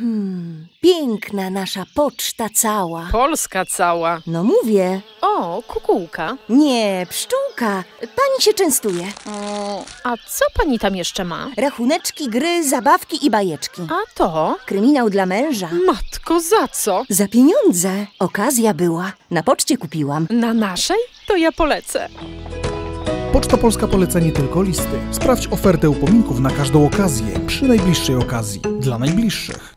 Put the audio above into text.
Hmm, piękna nasza poczta cała. Polska cała. No mówię, O, kukułka. nie, pszczółka. Pani się częstuje. O, a co pani tam jeszcze ma? Rachuneczki, gry, zabawki i bajeczki. A to? Kryminał dla męża. Matko, za co? Za pieniądze. Okazja była. Na poczcie kupiłam. Na naszej? To ja polecę. Poczta Polska poleca nie tylko listy. Sprawdź ofertę upominków na każdą okazję przy najbliższej okazji dla najbliższych.